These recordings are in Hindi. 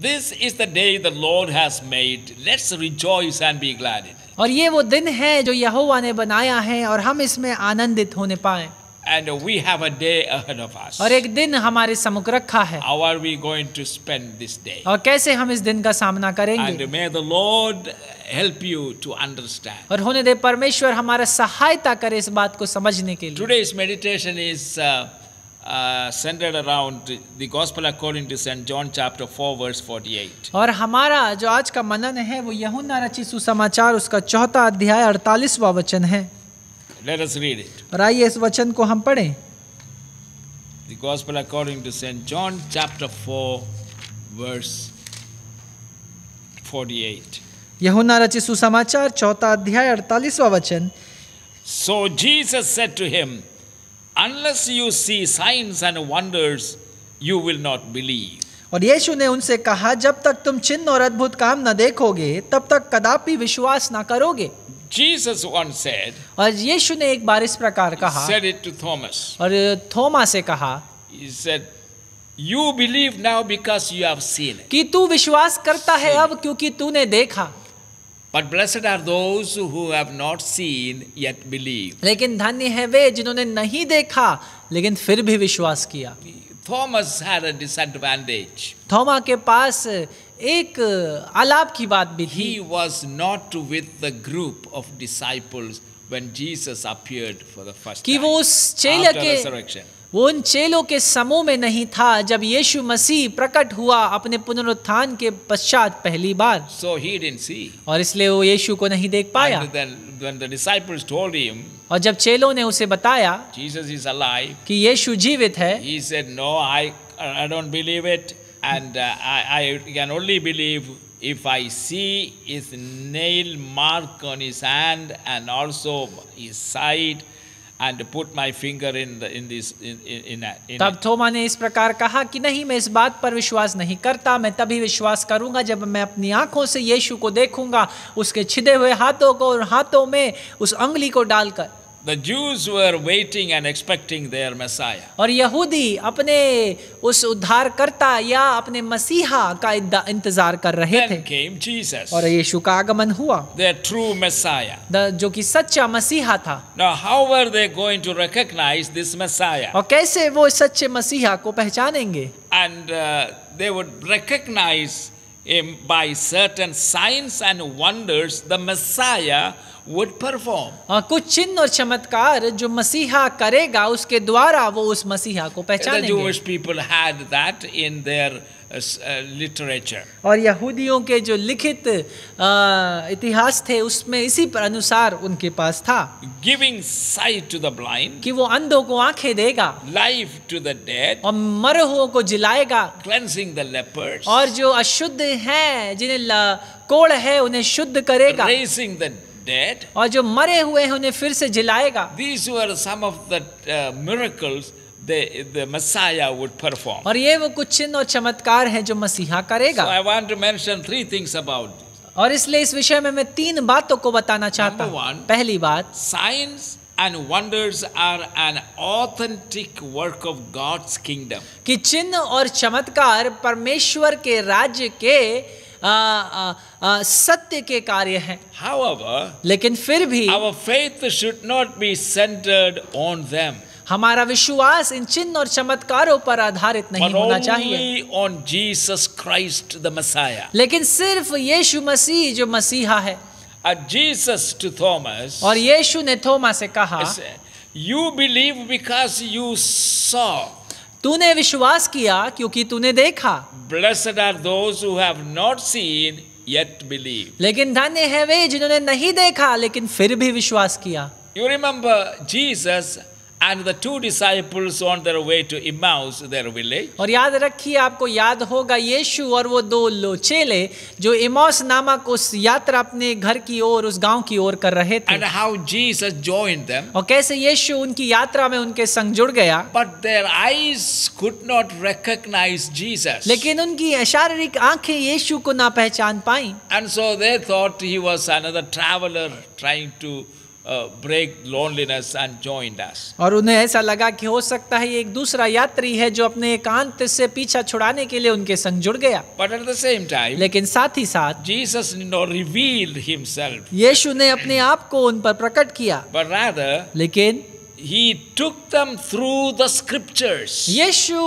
This is the day the Lord has made. Let's rejoice and be glad in it. और ये वो दिन है जो यहोवा ने बनाया है और हम इसमें आनंदित होने पाए And we have a day ahead of us. और एक दिन हमारे सम्मुख रखा है How are we going to spend this day? और कैसे हम इस दिन का सामना करेंगे And may the Lord help you to understand. और होने दे परमेश्वर हमारा सहायता करे इस बात को समझने के लिए Today's meditation is uh, uh, centered around the Gospel according to St. John chapter 4 verse 48. और हमारा जो आज का मनन है वो यहुन्ना रचित सुसमाचार उसका चौथा अध्याय अड़तालीसवा वचन है Let us read it. और आइए इस वचन को हम पढ़ें The Gospel according to St. John chapter 4 verse 48. यहुन्ना रचित सुसमाचार चौथा अध्याय अड़तालीसवा वचन So Jesus said to him, Unless you see signs and wonders, you will not believe. और यीशु ने उनसे कहा जब तक तुम चिन्ह और अद्भुत काम न देखोगे तब तक कदापि विश्वास न करोगे Jesus once said, और यीशु ने एक बार इस प्रकार कहा said it to Thomas. और थोमा से कहा He said, You believe now because you have seen it. कि तू विश्वास करता है अब क्योंकि तूने देखा But blessed are those who have not seen yet believe. लेकिन धन्य है वे जिन्होंने नहीं देखा लेकिन फिर भी विश्वास किया Thomas had a disadvantage. थोमा के पास एक आलाप की बात भी थी He was not with the group of disciples when Jesus appeared for the first कि time. वो उस चेले after के resurrection. वो उन चेलों के समूह में नहीं था जब यीशु मसीह प्रकट हुआ अपने पुनरुत्थान के पश्चात पहली बार। सो ही और इसलिए वो यीशु को नहीं देख पाया। एंड देन और जब चेलों ने उसे बताया जीसस कि यीशु जीवित है If I see his nail mark on his hand and also his side, and put my finger in, the, in this in, in, in, that. in तब. थोमा ने इस प्रकार कहा कि नहीं मैं इस बात पर विश्वास नहीं करता मैं तभी विश्वास करूँगा जब मैं अपनी आँखों से यीशु को देखूँगा उसके छिदे हुए हाथों को और हाथों में उस अंगली को डालकर The Jews were waiting and expecting their Messiah. और यहूदी अपने उस उद्धारकर्ता या अपने मसीहा का इंतज़ार कर रहे Then थे Then came Jesus, और यीशु का आगमन हुआ their true Messiah. द- जो कि सच्चा मसीहा था Now, how were they going to recognize this Messiah? और कैसे वो सच्चे मसीहा को पहचानेंगे And uh, they would recognize him by certain signs and wonders the Messiah would perform. कुछ चिन्ह और चमत्कार जो मसीहा करेगा उसके द्वारा वो उस मसीहा को पहचानेंगे. The Jewish people had that in their literature और यहूदियों के जो लिखित इतिहास थे उसमें इसी पर अनुसार उनके पास था। Giving sight to the blind कि वो अंधों को आँखें देगा लाइफ टू द डेड और मरहुओं को जिलाएगा। क्लेंसिंग द लेपर्स और जो अशुद्ध हैं जिन्हें कोड़ है उन्हें शुद्ध करेगा। रेसिंग द डेड और जो मरे हुए हैं उन्हें फिर से जिलाएगा। These were some of the miracles the, the Messiah would perform. और ये वो कुछ चिन्ह और चमत्कार हैं जो मसीहा So I want to mention three things about this. और इसलिए इस विषय में मैं तीन बातों को बताना चाहता हूँ. पहली बात Signs and wonders are an authentic work of God's kingdom. कि चिन्ह और चमत्कार परमेश्वर के राज्य के आ, आ, आ, सत्य के कार्य हैं However, लेकिन फिर भी our faith should not be centered on them, हमारा विश्वास इन चिन्ह और चमत्कारों पर आधारित नहीं होना चाहिए। On Jesus Christ the Messiah लेकिन सिर्फ़ यीशु मसीह जो मसीहा है। जीसस टू थॉमस और यीशु ने थोमा से कहा you believe because you saw तूने विश्वास किया क्योंकि तूने देखा। Blessed are those not seen yet believe. लेकिन धन्य है वे जिन्होंने नहीं देखा लेकिन फिर भी विश्वास किया। You remember Jesus and the two disciples on their way to Emmaus, their village. और याद रखिए आपको याद होगा यीशु और वो दो लो चेले जो इमोस नामक उस यात्रा अपने घर की ओर उस गांव की ओर कर रहे थे And how Jesus joined them. और कैसे यीशु उनकी यात्रा में उनके संग जुड़ गया But their eyes could not recognize Jesus. लेकिन उनकी शारीरिक आंखें यीशु को ना पहचान पाई And so they thought he was another traveler trying to uh, break loneliness and joined us. और उन्हें ऐसा लगा कि हो सकता है ये एक दूसरा यात्री है जो अपने एकांत से पीछा छुड़ाने के लिए उनके संग जुड़ गया But at the same time, लेकिन साथ ही साथ know, revealed himself, यीशु ने अपने आप को उन पर प्रकट किया but rather लेकिन he took them through the scriptures. यीशु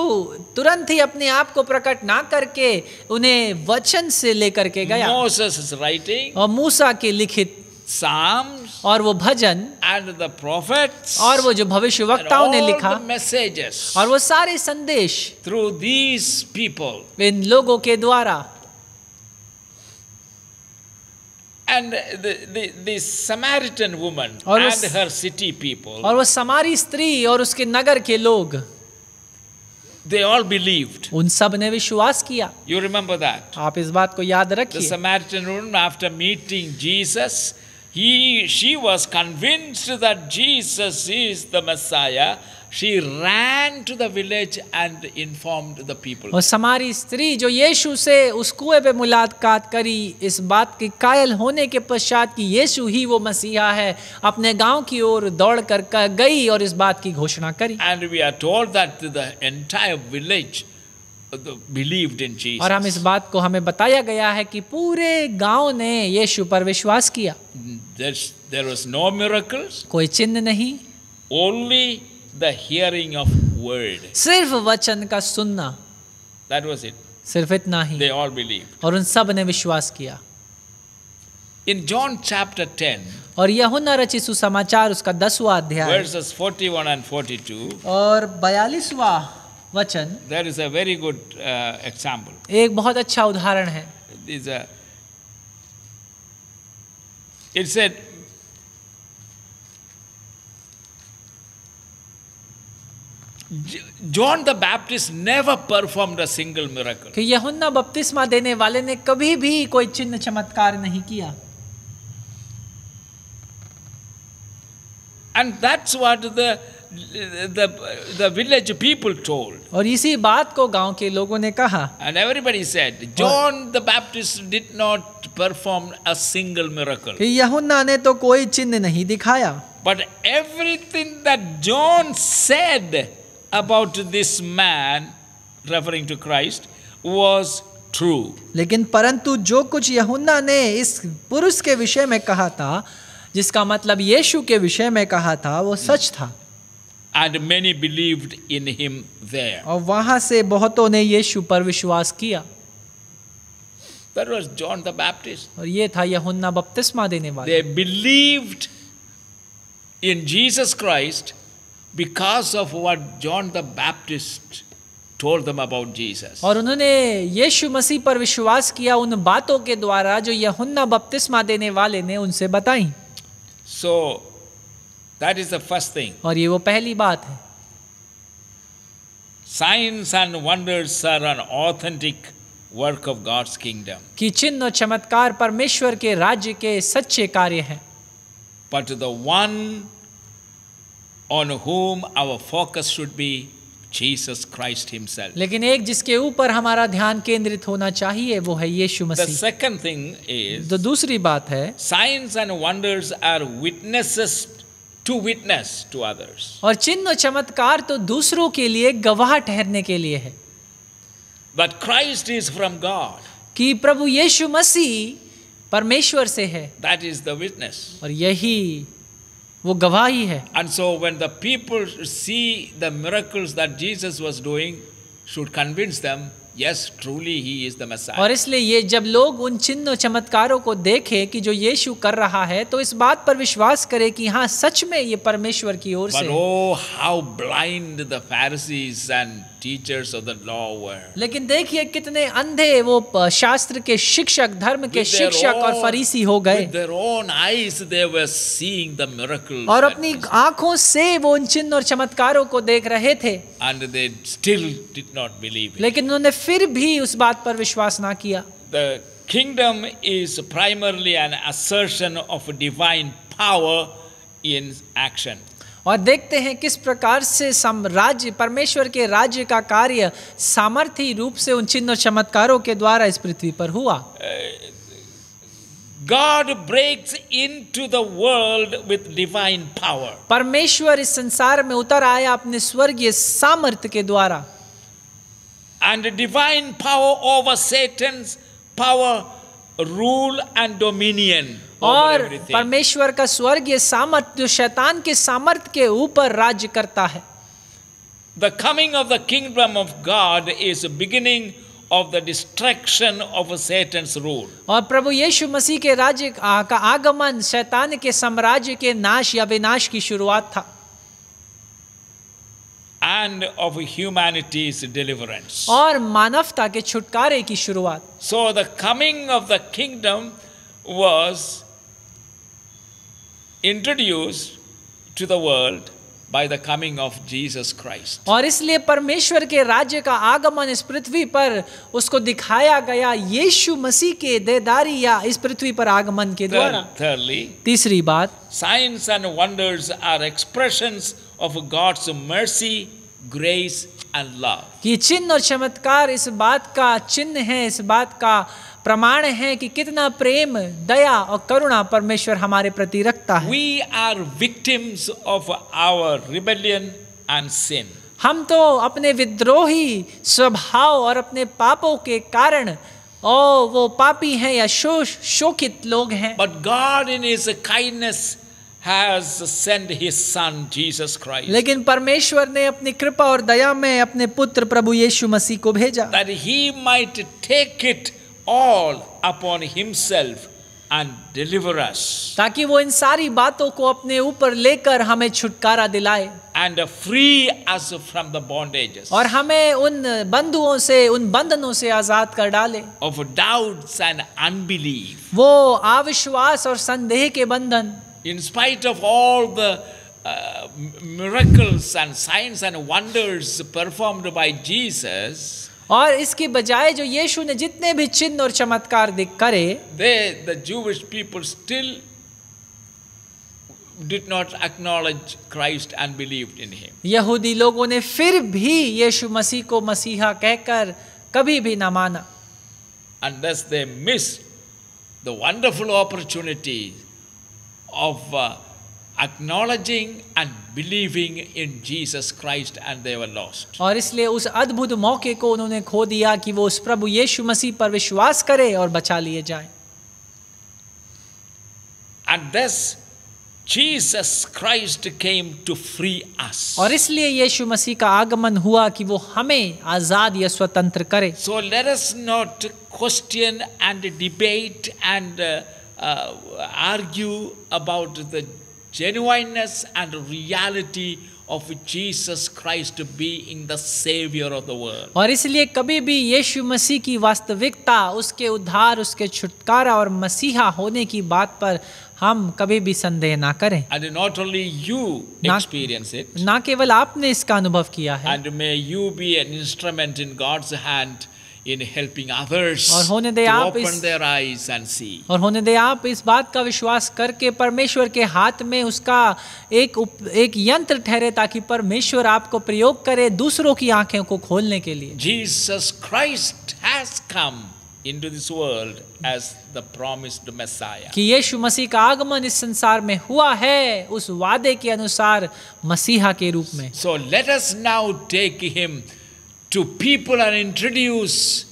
तुरंत ही अपने आप को प्रकट ना करके उन्हें वचन से लेकर के गया Moses is writing और मूसा के लिखित Psalms और वो भजन and the prophets और वो जो and भविष्यवक्ताओं ने लिखा messages और वो सारे संदेश through these people. इन लोगों के द्वारा And the, the, the Samaritan woman और and her city people, और वो समारी स्त्री और उसके नगर के लोग they all believed. उन सबने विश्वास किया You remember that? आप इस बात को याद The Samaritan woman, after meeting Jesus, he, she was convinced that Jesus is the Messiah. She ran to the village and informed the people. और समारी स्त्री जो यीशु से उस कुएँ पे मुलाकात करी इस बात के कायल होने के पश्चात कि यीशु ही वो मसीहा है अपने गाँव की ओर दौड़ कर गई और इस बात की घोषणा करी And we are told that the entire village uh, believed in Jesus. और हम इस बात को हमें बताया गया है कि पूरे गाँव ने यीशु पर विश्वास किया There's, there was no miracles, कोई चिन्ह नहीं only the hearing of word. सिर्फ़ वचन का सुनना That was it. सिर्फ़ इतना ही They all believed. और उन सबने विश्वास किया In John chapter 10, और यहुन्ना रचित सुसमाचार उसका दसवां अध्याय verses 41 and 42, और बयालीसवा वचन there is a very good uh, example. एक बहुत अच्छा उदाहरण है Is a, it said, John the Baptist never performed a single miracle. कि यहुन्ना बपतिस्मा देने वाले ने कभी भी कोई चिन्ह चमत्कार नहीं किया And that's what the, the, the village people told. और इसी बात को गाँव के लोगों ने कहा And everybody said, John the Baptist did not perform a single miracle. कि यहुन्ना ने तो कोई चिन्ह नहीं दिखाया But everything that John said about this man, referring to Christ, was true. लेकिन परंतु जो कुछ यहुन्ना ने इस पुरुष के विषय में कहा था जिसका मतलब यीशु के विषय में कहा था वो सच था And many believed in him there. और वहाँ से बहुतों ने यीशु पर विश्वास किया That was John the Baptist. और ये था यहुन्ना बपतिस्मा देने वाला They believed in Jesus Christ because of what John the Baptist told them about Jesus. और उन्होंने यीशु मसीह पर विश्वास किया उन बातों के द्वारा जो यहुन्ना बपतिस्मा देने वाले ने उनसे बताई So, that is the first thing. और ये वो पहली बात है Signs and wonders are an authentic work of God's kingdom. कि चिन्ह और चमत्कार परमेश्वर के राज्य के सच्चे कार्य हैं But the one on whom our focus should be Jesus Christ Himself. लेकिन एक जिसके ऊपर हमारा ध्यान केंद्रित होना चाहिए वो है यीशु मसीह. The second thing is तो दूसरी बात है signs and wonders are witnesses to witness to others. और चिन्ह और चमत्कार तो दूसरों के लिए गवाह ठहरने के लिए है But Christ is from God. कि प्रभु यीशु मसीह परमेश्वर से है That is the witness. और यही वो गवाही है And so when the people see the miracles that Jesus was doing, should convince them, yes, truly he is the Messiah. और इसलिए ये जब लोग उन चिन्ह और चमत्कारों को देखें कि जो यीशु कर रहा है तो इस बात पर विश्वास करें कि हाँ सच में ये परमेश्वर की ओर से but oh, how blind the Pharisees and teachers of the law were. लेकिन देखिए कितने अंधे वो शास्त्र के शिक्षक धर्म के शिक्षक और फरीसी हो गए With their own eyes, they were seeing the miracles. और अपनी आँखों से वो उन चिन्ह और चमत्कारों को देख रहे थे and they still did not believe it. लेकिन उन्होंने फिर भी उस बात पर विश्वास ना किया The kingdom is primarily an assertion of divine power in action. और देखते हैं किस प्रकार से साम्राज्य परमेश्वर के राज्य का कार्य सामर्थ्य रूप से उन चिन्ह चमत्कारों के द्वारा इस पृथ्वी पर हुआ God breaks into the world with divine power. परमेश्वर इस संसार में उतर आया अपने स्वर्गीय सामर्थ्य के द्वारा And divine power over Satan's power, rule and dominion और परमेश्वर का स्वर्ग ये सामर्थ्य शैतान के सामर्थ्य के ऊपर राज्य करता है। The coming of the kingdom of God is beginning of the destruction of Satan's rule और प्रभु यीशु मसीह के राज्य का आगमन शैतान के साम्राज्य के नाश या विनाश की शुरुआत था। And of humanity's deliverance. और मानवता के छुटकारे की शुरुआत So the coming of the kingdom was introduced to the world by the coming of Jesus Christ. और इसलिए परमेश्वर के राज्य का आगमन इस पृथ्वी पर उसको दिखाया गया यीशु मसीह के देदारी या इस पृथ्वी पर आगमन के द्वारा Third- thirdly, तीसरी बात signs and wonders are expressions of God's mercy, grace, and love. कि चिन्ह और चमत्कार इस बात का चिन्ह है इस बात का प्रमाण है कि कितना प्रेम दया और करुणा परमेश्वर हमारे प्रति रखता है We are victims of our rebellion and sin. हम तो अपने विद्रोही स्वभाव और अपने पापों के कारण ओ वो पापी हैं या शोष शोकित लोग हैं But God, in His kindness, has sent His Son, Jesus Christ, लेकिन परमेश्वर ने अपनी कृपा और दया में अपने पुत्र प्रभु यीशु मसीह को भेजा that He might take it all upon Himself and deliver us ताकि वो इन सारी बातों को अपने ऊपर लेकर हमें छुटकारा दिलाए and free us from the bondages और हमें उन बंधुओं से उन बंधनों से आज़ाद कर डाले of doubts and unbelief. वो अविश्वास और संदेह के बंधन In spite of all the uh, miracles and signs and wonders performed by Jesus, और इसके बजाय जो यीशु ने जितने भी चिन्ह और चमत्कार दिख करे they, the Jewish people, still did not acknowledge Christ and believed in Him. यहूदी लोगों ने फिर भी यीशु मसीह को मसीहा कहकर कभी भी ना माना And thus they missed the wonderful opportunity of uh, acknowledging and believing in Jesus Christ, and they were lost. और इसलिए उस अद्भुत मौके को उन्होंने खो दिया कि वो उस प्रभु यीशु मसीह पर विश्वास करे और बचा लिए जाए And thus, Jesus Christ came to free us. और इसलिए यीशु मसीह का आगमन हुआ कि वो हमें आज़ाद या स्वतंत्र करे So let us not question and debate and uh, uh, argue about the genuineness and reality of Jesus Christ being the Savior of the world. और इसलिए कभी भी यीशु मसीह की वास्तविकता उसके उद्धार उसके छुटकारा और मसीहा होने की बात पर हम कभी भी संदेह ना करें And not only you experience it, ना केवल आपने इसका अनुभव किया है and may you be an instrument in God's hand in helping others और होने दे आप open इस- their eyes and see. और होने दे आप इस बात का विश्वास करके परमेश्वर के हाथ में उसका एक उप, एक यंत्र ठहरे ताकि परमेश्वर आपको प्रयोग करे दूसरों की आँखें को खोलने के लिए Jesus Christ has come into this world as the promised Messiah. कि यीशु मसीह का आगमन इस संसार में हुआ है उस वादे के अनुसार मसीहा के रूप में So let us now take him to people and introduce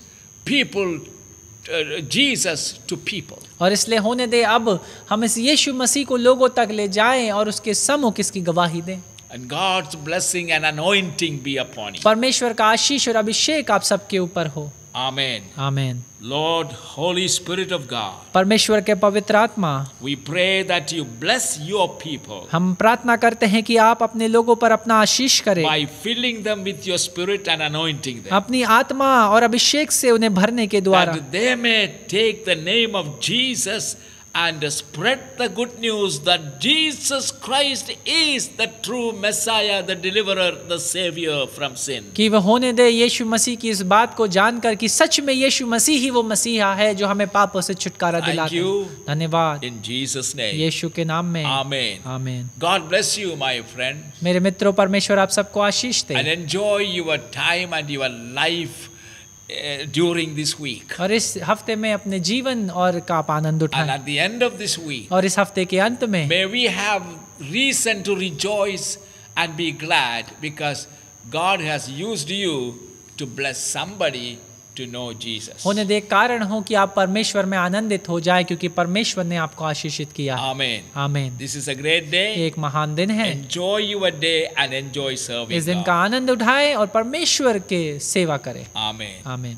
people, uh, Jesus to people. और इसलिए होने दे अब हम इस यीशु मसीह को लोगों तक ले जाएँ और उसके सम्मुख इसकी गवाही दें And God's blessing and anointing be upon you. परमेश्वर का आशीष और अभिषेक आप सबके ऊपर हो Amen. Amen. Lord, Holy Spirit of God, परमेश्वर के पवित्र आत्मा we pray that you bless your people हम प्रार्थना करते हैं कि आप अपने लोगों पर अपना आशीष करें by filling them with your spirit and anointing them. अपनी आत्मा और अभिषेक से उन्हें भरने के द्वारा That they may take the name of Jesus and spread the good news that Jesus Christ is the true Messiah, the deliverer, the Savior from sin. कि वह होने दे यीशु मसीह की इस बात को जानकर कि सच में यीशु मसीह ही वो मसीहा है जो हमें पापों से छुटकारा Thank दिलाता you. है धन्यवाद In Jesus' name. यीशु के नाम में Amen. आमीन God bless you, my friend, मेरे मित्रों परमेश्वर आप सबको आशीष and they enjoy your time and your life uh, during this week. और इस हफ्ते में अपने जीवन और का आप आनंद And उठाएं at the end of this week, और इस हफ्ते के अंत में may we have reason to rejoice and be glad because God has used you to bless somebody to know Jesus. होने दे कारण हो कि आप परमेश्वर में आनंदित हो जाए क्योंकि परमेश्वर ने आपको आशीषित किया Amen. Amen. This This is a great day. एक महान दिन है Enjoy your day and enjoy serving इस दिन. का आनंद उठाएँ और परमेश्वर के सेवा करें Amen. आमीन